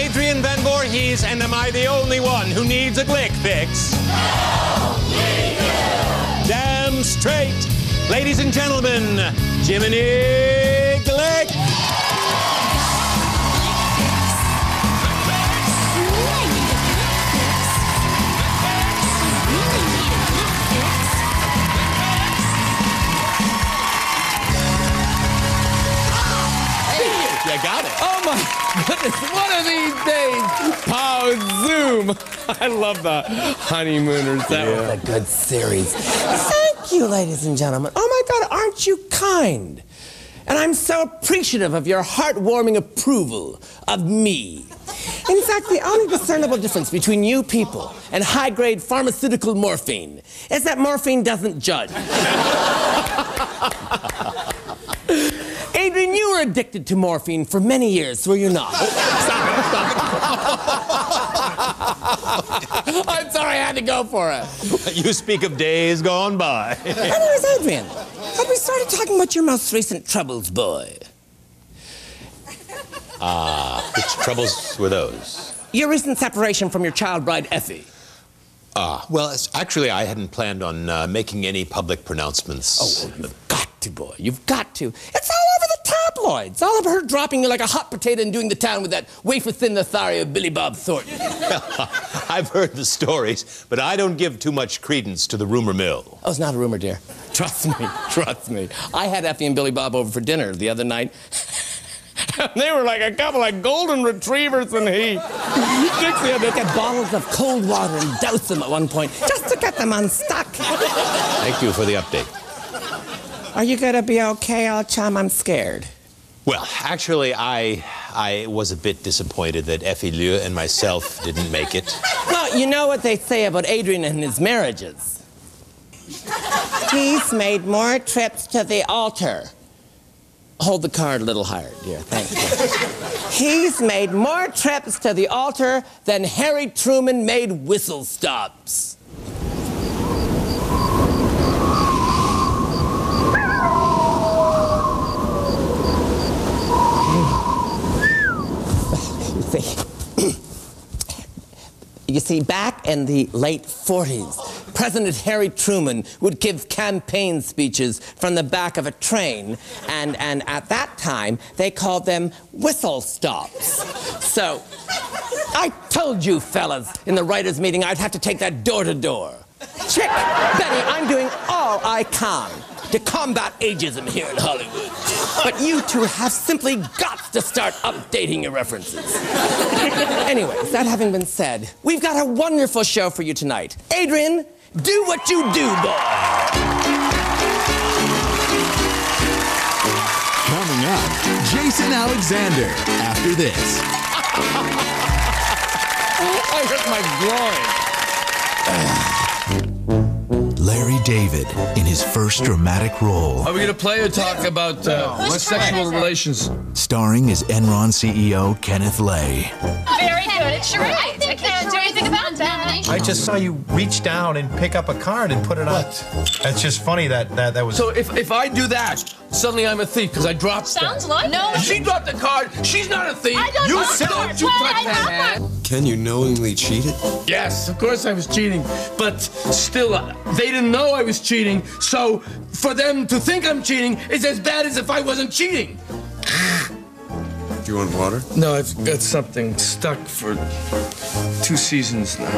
Adrian Van Voorhees, and am I the only one who needs a glick fix? Damn straight. Ladies and gentlemen, Jiminy You got it. Oh my goodness, one of these days. Pow Zoom. I love the honeymooners. That was a good series. Thank you, ladies and gentlemen. Oh my God, aren't you kind? And I'm so appreciative of your heartwarming approval of me. In fact, the only discernible difference between you people and high grade pharmaceutical morphine is that morphine doesn't judge. Adrian, you were addicted to morphine for many years, were you not? stop stop I'm sorry, I had to go for it. You speak of days gone by. Anyways, Adrian, have we started talking about your most recent troubles, boy? Ah, which troubles were those? Your recent separation from your child bride, Effie. Ah, well, actually, I hadn't planned on uh, making any public pronouncements. Oh, you've got to, boy. You've got to. It's all tabloids. All of her dropping you like a hot potato and doing the town with that wafer thin Lothario of Billy Bob Thornton. I've heard the stories, but I don't give too much credence to the rumor mill. Oh, it's not a rumor, dear. Trust me. Trust me. I had Effie and Billy Bob over for dinner the other night. they were like a couple of golden retrievers and he. Dixie had to get bottles of cold water and douse them at one point just to get them unstuck. Thank you for the update. Are you gonna be okay, old chum? I'm scared. Well, actually, I I was a bit disappointed that Effie Lieu and myself didn't make it. Well, you know what they say about Adrian and his marriages. He's made more trips to the altar. Hold the card a little higher, dear. Thank you. He's made more trips to the altar than Harry Truman made whistle stops. See, you see, back in the late 40s, President Harry Truman would give campaign speeches from the back of a train, and, and at that time, they called them whistle stops. So, I told you fellas in the writers' meeting I'd have to take that door to door. Chick, Betty, I'm doing all I can to combat ageism here in Hollywood. But you two have simply got to start updating your references. Anyways, that having been said, we've got a wonderful show for you tonight. Adrian, do what you do, boy. Coming up, Jason Alexander after this. Oh, I hurt my groin. David in his first dramatic role, Are we gonna play or talk about uh, sexual relations? starring as Enron CEO Kenneth Lay. Very good. It's charades. I I just saw you reach down and pick up a card and put it on. That's just funny that that, that was. So if, if I do that, suddenly I'm a thief because I dropped Sounds that. like No, it. she dropped the card. She's not a thief. I don't you know said the you Well, touch I that have hand. Can you knowingly cheat it? Yes, of course I was cheating, but still, uh, they didn't know I was cheating. So for them to think I'm cheating is as bad as if I wasn't cheating. Do you want water? No, I've got something stuck for two seasons now.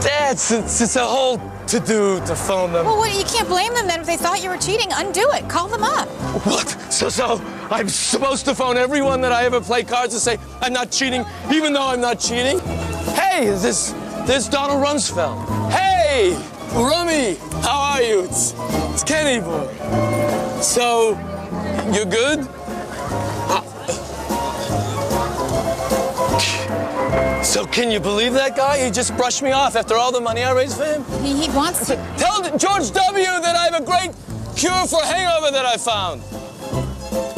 That's it's, it's a whole to do to phone them. Well, what, you can't blame them then if they thought you were cheating. Undo it. Call them up. What? So so I'm supposed to phone everyone that I ever play cards and say I'm not cheating, even though I'm not cheating? Hey, this this Donald Rumsfeld. Hey, Rummy, how are you? It's it's Kenny boy. So, you good? So can you believe that guy? He just brushed me off after all the money I raised for him. He, he wants to. Tell George W. that I have a great cure for hangover that I found.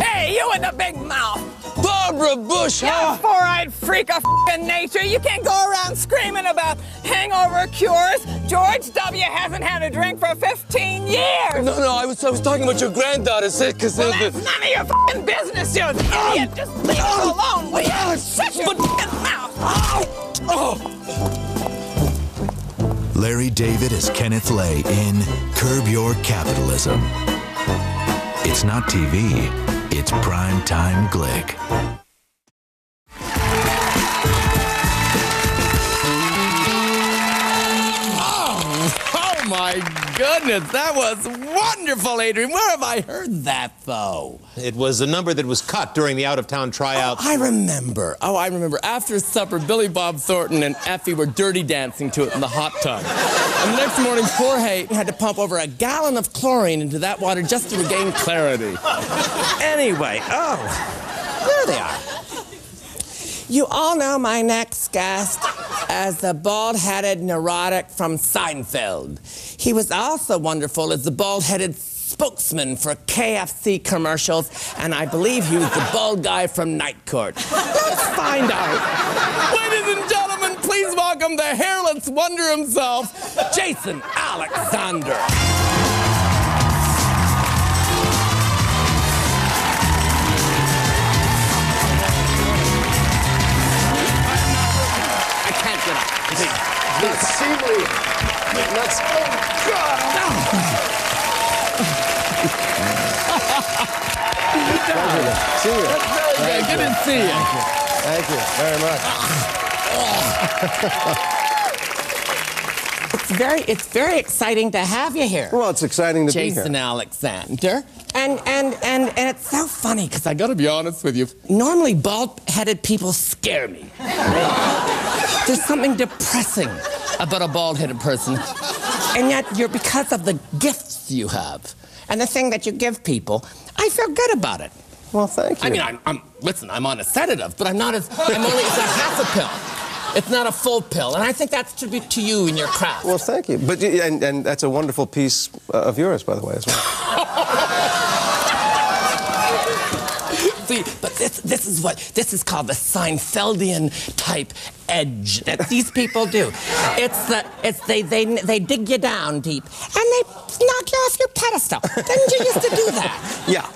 Hey, you with the big mouth! Barbara Bush, You huh? four-eyed freak of f***ing nature! You can't go around screaming about hangover cures. George W. hasn't had a drink for 15 years. No, no, I was, I was talking about your granddaughter, because Well, that's none of your f***ing business. this, you idiot! Just leave us oh, alone, will you? Oh, Shut your f***ing mouth! Oh, Larry David as Kenneth Lay in Curb Your Capitalism. It's not TV, it's prime time Glick. My goodness, that was wonderful, Adrian. Where have I heard that, though? It was a number that was cut during the out-of-town tryouts. Oh, I remember. Oh, I remember. After supper, Billy Bob Thornton and Effie were dirty dancing to it in the hot tub. And the next morning, Jorge had to pump over a gallon of chlorine into that water just to regain clarity. Anyway, oh, there they are. You all know my next guest as the bald headed neurotic from Seinfeld. He was also wonderful as the bald headed spokesman for KFC commercials, and I believe he was the bald guy from Night Court. Let's find out. Ladies and gentlemen, please welcome the hairless wonder himself, Jason Alexander. I can't get up. Not seemly. That's, oh, God. See you. Very good. Good to see thank you. Thank you very much. It's very, it's very exciting to have you here. Well, it's exciting to Jason be here. Jason Alexander. And and and and it's so funny because I gotta be honest with you. Normally bald-headed people scare me. There's something depressing about a bald-headed person. And yet you're because of the gifts you have and the thing that you give people, I feel good about it. Well, thank you. I mean, I'm, I'm listen, I'm on a sedative, but I'm not as I'm only it's a half a pill. It's not a full pill, and I think that's tribute to you and your craft. Well, thank you. But and, and that's a wonderful piece uh, of yours, by the way, as well. But this this is what this is called the Seinfeldian type edge that these people do. It's the it's they they they dig you down deep and they knock you off your pedestal. Didn't you used to do that? Yeah.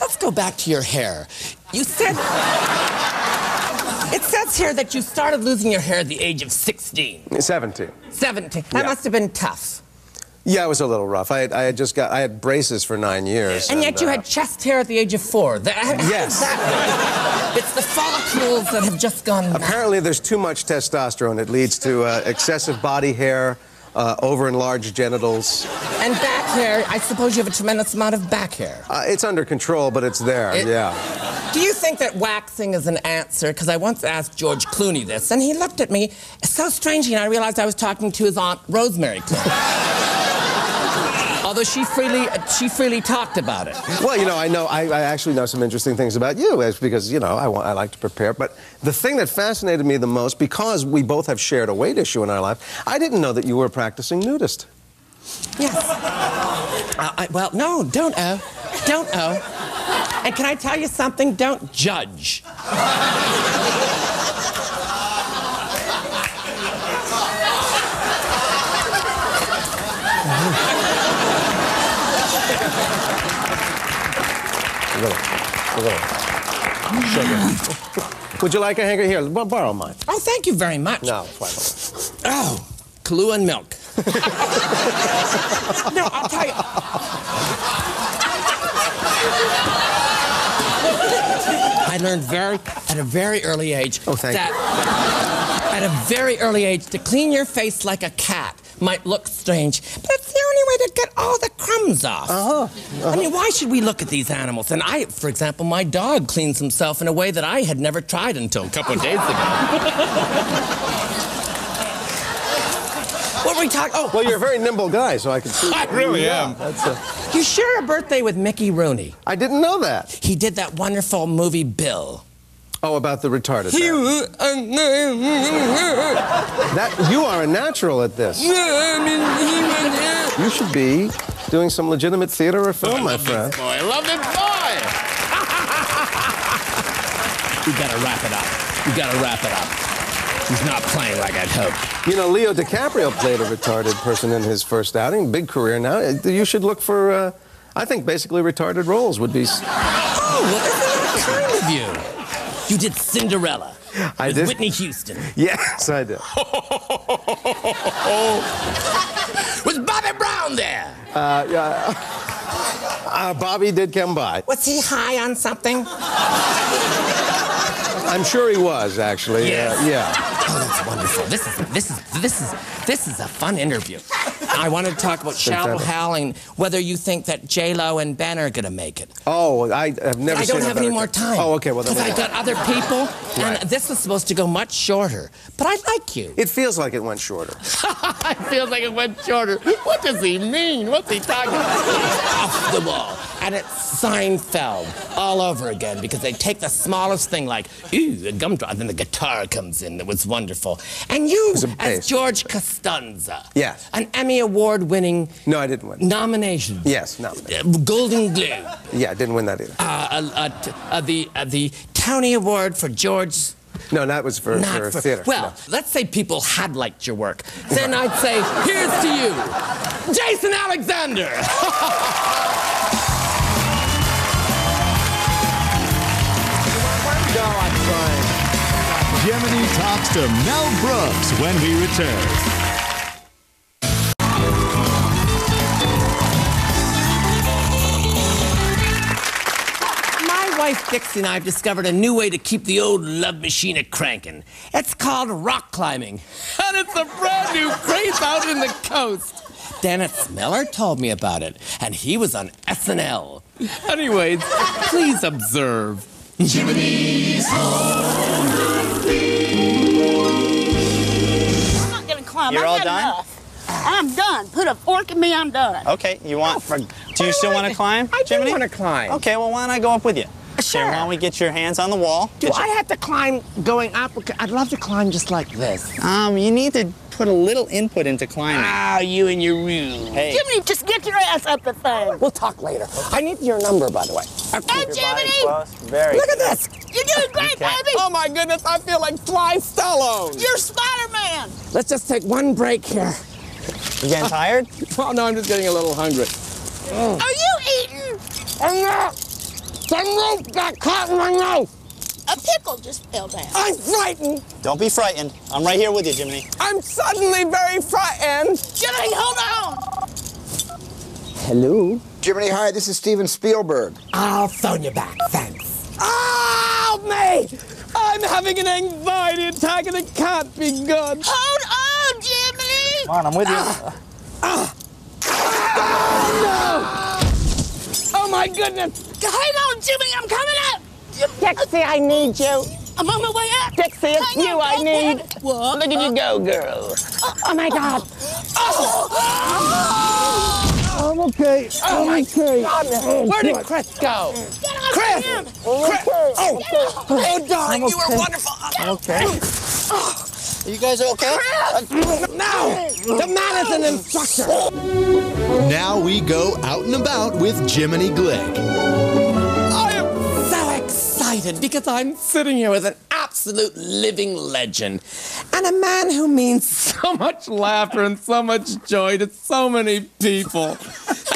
Let's go back to your hair. You said it says here that you started losing your hair at the age of 16, 17. 17. That Yeah. must have been tough. Yeah, it was a little rough. I had, I had just got, I had braces for nine years. And yet you uh, had chest hair at the age of four. Does Yes. It's the follicles that have just gone. Apparently, there's too much testosterone. It leads to uh, excessive body hair, uh, over-enlarged genitals. And back hair, I suppose you have a tremendous amount of back hair. Uh, it's under control, but it's there. It- yeah. Do you think that waxing is an answer? Because I once asked George Clooney this, and he looked at me so strangely, and I realized I was talking to his aunt Rosemary Clooney. Although she freely, she freely talked about it. Well, you know, I know, I, I actually know some interesting things about you, as- because you know, I, want, I like to prepare. But the thing that fascinated me the most, because we both have shared a weight issue in our life, I didn't know that you were a practicing nudist. Yes. Uh, I, well, no, don't oh. Don't oh. And can I tell you something? Don't judge. We're gonna- Sugar. Would you like a hanker? Here, b- borrow mine. Oh, thank you very much. No, fine. Oh, Kahlua and milk. no, I'll tell you. I learned very at a very early age Oh, that at a very early age to clean your face like a cat might look strange, but it's the only way to get all the crumbs off. Uh-huh. I mean, why should we look at these animals? And I, for example, my dog cleans himself in a way that I had never tried until a couple of days ago. what were we talking? Oh, Well, you're a very nimble guy, so I can see. I really Yeah, am. That's a, You share a birthday with Mickey Rooney. I didn't know that. He did that wonderful movie Bill. Oh, about the retarded. Uh, That you are a natural at this. You should be doing some legitimate theater or film, my friend. boy, I love it, boy. you gotta wrap it up. You gotta wrap it up. He's not playing like I'd hoped. You know, Leo DiCaprio played a retarded person in his first outing. Big career now. You should look for. Uh, I think basically retarded roles would be. Oh, isn't that kind of you. You did Cinderella. I with did. Whitney Houston. Yes, I did. Was Bobby Brown there? Uh, yeah. Uh, Bobby did come by. Was he high on something? I'm sure he was actually. Yes. Uh, yeah. Oh, that's wonderful. This is this is this is this is a fun interview. I want to talk about Shallow Howling, whether you think that J Lo and Ben are gonna make it. Oh, I have never I seen don't have any more time. Oh, okay. Well, then because I got other people, and this was supposed to go much shorter. But I like you. It feels like it went shorter. it feels like it went shorter. What does he mean? What's he talking about? Off the wall. And it's Seinfeld all over again because they take the smallest thing like, ooh, a gumdrop, and then the guitar comes in. It was wonderful. And you, as. George Costanza, Yes. an Emmy Award winning No, I didn't win. nomination. Yes, no. Uh, Golden Globe. Yeah, I didn't win that either. Uh, uh, uh, t- uh, the, uh, the Tony Award for George No, that was for, not for, for, theater. Well, no. let's say people had liked your work. Then I'd say, here's to you, Jason Alexander. No, I'm trying. Jiminy talks to Mel Brooks when we return. Wife Dixie and I have discovered a new way to keep the old love machine a cranking. It's called rock climbing, and it's a brand new craze out in the coast. Dennis Miller told me about it, and he was on SNL. Anyways, please observe. I'm not gonna climb. You're I've all had done? enough. I'm done. Put a fork in me. I'm done. Okay, you want? do you still want to climb, I do Jiminy? want to climb. Okay, well, why don't I go up with you? Sure. Here, why don't we get your hands on the wall? Do Get I your- have to climb going up? I'd love to climb just like this. Um, you need to put a little input into climbing. Ah, you and your room. Hey. Jimmy, just get your ass up the thing. We'll talk later. I need your number, by the way. Hey, Jiminy, Close. Very. Look at this. you're doing great, Okay. baby. Oh my goodness, I feel like Sly Stallone. You're Spider-Man. Let's just take one break here. You getting tired? Oh no, I'm just getting a little hungry. Are you eating? And now, some rope got caught in my nose. A pickle just fell down. I'm frightened. Don't be frightened. I'm right here with you, Jiminy. I'm suddenly very frightened. Jiminy, hold on. Hello? Jiminy, hi, this is Steven Spielberg. I'll phone you back, thanks. Help me! I'm having an anxiety attack and it can't be good. Hold on, Jiminy. Come on, I'm with you. Oh. Oh. No. Oh my goodness! Hang on, Jimmy. I'm coming up. Dixie, I need you. I'm on my way up. Dixie, it's Hang you on, I need. get it. What? Look at you go, girl. Uh, oh my uh, god. Uh, I'm okay. Oh my okay. god. Where did oh, Chris go? Get off Chris! him. Chris! Oh, oh, darling, you were wonderful. Okay. Are you guys okay? No! The man is an instructor. Now we go out and about with Jiminy Glick. Because I'm sitting here with an absolute living legend and a man who means so much laughter and so much joy to so many people.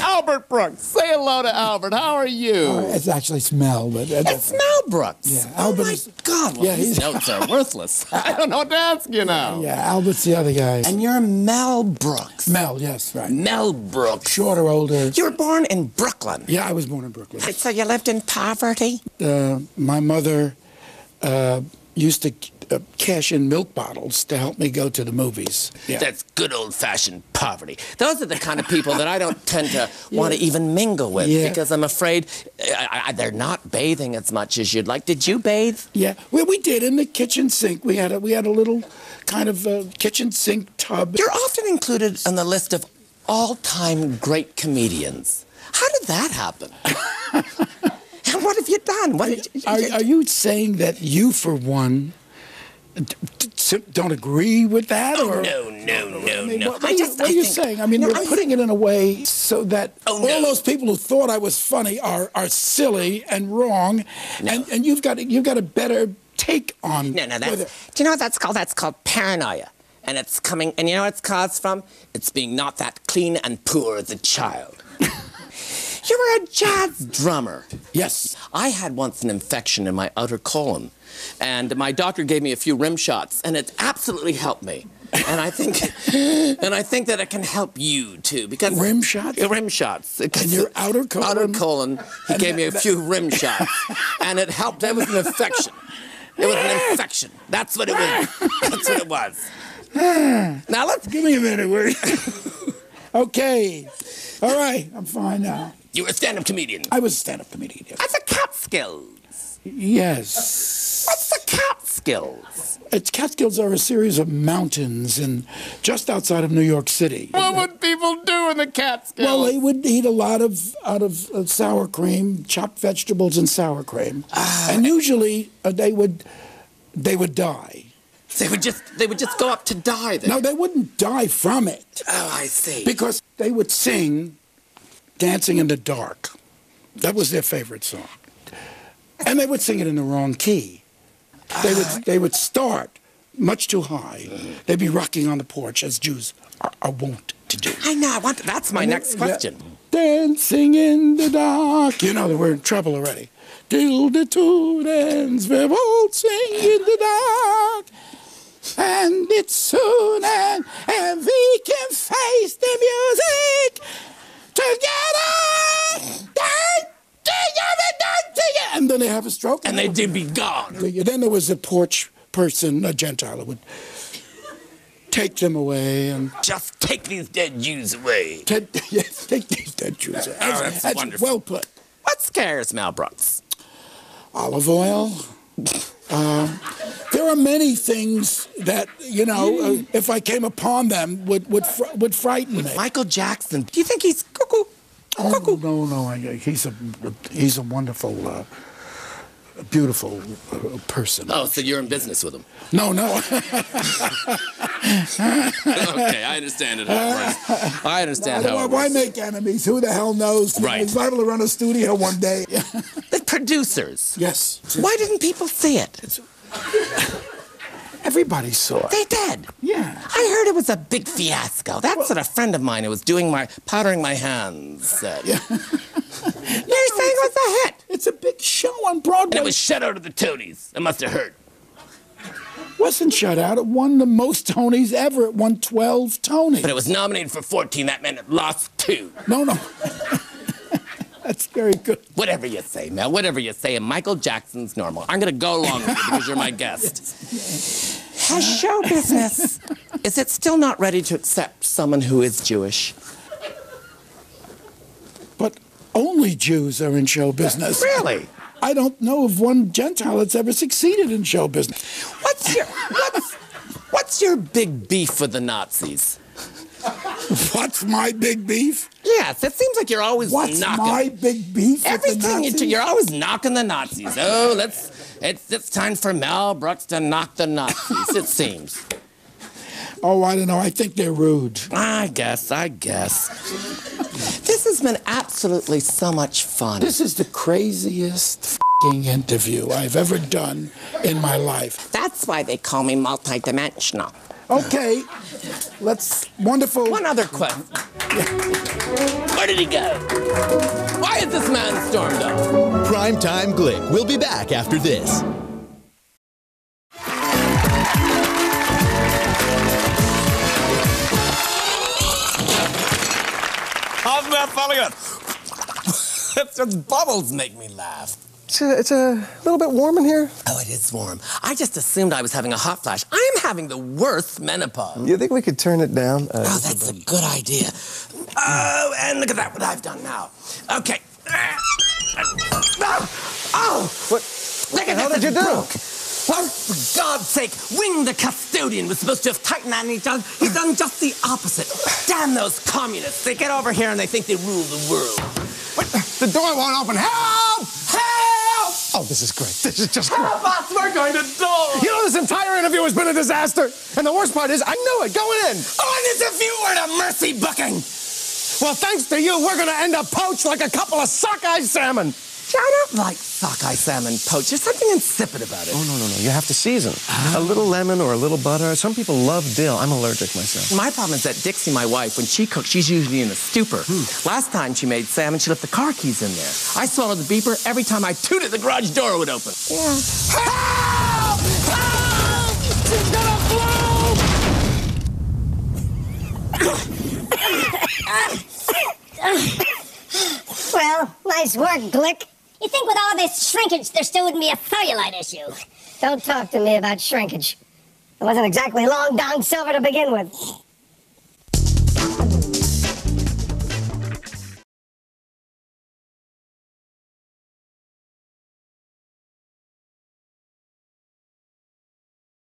Albert Brooks, say hello to Albert. How are you? It's actually Smell, but uh, It's Mel Brooks. Yeah, Albert. oh Albert my is- God. Well, Yeah, these he's- notes are worthless. I don't know what to ask you now. yeah, Albert's the other guy. And you're Mel Brooks. Mel, yes, right. Mel Brooks. Shorter, older. You were born in Brooklyn. Yeah, I was born in Brooklyn. So you lived in poverty? Uh, my mother uh, used to uh, cash in milk bottles to help me go to the movies. Yeah. That's good old fashioned poverty. Those are the kind of people that I don't tend to want to even mingle with Yeah. because I'm afraid I, I, they're not bathing as much as you'd like. Did you bathe? Yeah, well, we did in the kitchen sink. We had a we had a little kind of uh, kitchen sink tub. You're often included on the list of all time great comedians. How did that happen? and what have you done? What you, Are, are you saying that you, for one, don't agree with that? Oh, or no, no, no, I mean, no. What, what are you, what are you think- saying? I mean, No, you're I putting it in a way so that Oh, all no. those people who thought I was funny are are silly and wrong, and and you've got you've got a better take on. No, no, whether- that's. Do you know what that's called? That's called paranoia. And it's coming, and you know what it's caused from? It's being not that clean and poor as a child. You were a jazz drummer. Yes. I had once an infection in my outer colon, and my doctor gave me a few rim shots, and it absolutely helped me. And I think, and I think that it can help you too because rim shots. Rim shots. In your outer colon. Outer colon. He And gave me a that- few rim shots, and it helped. It was an infection. It was an infection. That's what it was. That's what it was. Now let's give me a minute. Where? okay. All right. I'm fine now. You were a stand-up comedian. I was a stand-up comedian. Yes. That's a Catskills. Yes. What's the Catskills? It's Catskills are a series of mountains in just outside of New York City. What would people do in the Catskills? Well, they would eat a lot of out of uh, sour cream, chopped vegetables, and sour cream, and usually uh, they would they would die. They would just they would just go up to die there. No, they wouldn't die from it Oh, I see. because they would sing "Dancing in the Dark." That was their favorite song, and they would sing it in the wrong key. They would ah. they would start much too high. They'd be rocking on the porch as Jews are, are wont to do. I know. I want. That's my And next question. Dancing in the dark. You know that we're in trouble already. Till the two dance, we waltzing in the dark. And it's soon and, and we can face the music together. And then they have a stroke. And they did be gone. Then there was a porch person, a Gentile, who would take them away and Just take these dead Jews away. Take, yes, take these dead Jews. away. Oh, that's wonderful. Well put. What scares Mel Brooks? Olive oil. Um, there are many things that you know, uh, if I came upon them, would would fr- would frighten me. Michael Jackson. Do you think he's cuckoo? Oh, no, no, I, he's a he's a wonderful, uh, beautiful uh, person. Oh, so you're in business with him? No, no. okay, I understand it. I understand why, how it why make enemies? Who the hell knows? Right. He's liable to run a studio one day. The producers. yes. Why didn't people see it? Everybody saw it. They did. Yeah. I heard it was a big fiasco. That's what a friend of mine who was doing my powdering my hands said. Yeah. You're saying it was a hit. It's a big show on Broadway. And it was shut out of the Tonys. It must have hurt. wasn't shut out. It won the most Tonys ever. It won 12 Tonys. But it was nominated for 14. That meant it lost two. No, no. That's very good. Whatever you say, Mel. Whatever you say. And Michael Jackson's normal. I'm going to go along with you because you're my guest. Has show business, is it still not ready to accept someone who is Jewish? But only Jews are in show business. Really? I don't know of one Gentile that's ever succeeded in show business. What's your what's, what's your big beef with the Nazis? What's my big beef? Yes, it seems like you're always knocking. What's knocking. my big beef Everything you Nazis? do, you're always knocking the Nazis. Oh, let's. It's it's time for Mel Brooks to knock the Nazis. It seems. Oh, I don't know. I think they're rude. I guess. I guess. This has been absolutely so much fun. This is the craziest fing interview I've ever done in my life. That's why they call me multidimensional. Okay, let's. Wonderful. One other question. Where did he go? Why is this man stormed off? Primetime Glick. We'll be back after this. How's that feeling? it's just bubbles make me laugh. It's a, it's a little bit warm in here. Oh, it is warm. I just assumed I was having a hot flash. I am having the worst menopause. You think we could turn it down? Uh, Oh, that's a good idea. Oh, and look at that, what I've done now. Okay. Oh! oh. What? Look at this, did you do? broke. Well, for God's sake, Wing the custodian was supposed to have tightened that and he's done, he's done just the opposite. Damn those communists. They get over here and they think they rule the world. What? The door won't open. Help! Oh, this is great. This is just great. Help us, we're going to die! You know, this entire interview has been a disaster. And the worst part is, I knew it going in. Oh, and as if you were mercy booking! Well, thanks to you, we're going to end up poached like a couple of sockeye salmon. I don't like sockeye salmon poached. There's something insipid about it. Oh, no, no, no. You have to season. A little lemon or a little butter. Some people love dill. I'm allergic myself. My problem is that Dixie, my wife, when she cooks, she's usually in a stupor. Hmm. Last time she made salmon, she left the car keys in there. I swallowed the beeper every time I tooted, the garage door would open. Yeah. Help! Help! She's gonna blow! Well, nice work, Glick. You think with all this shrinkage, there still wouldn't be a cellulite issue? Don't talk to me about shrinkage. It wasn't exactly Long John Silver to begin with.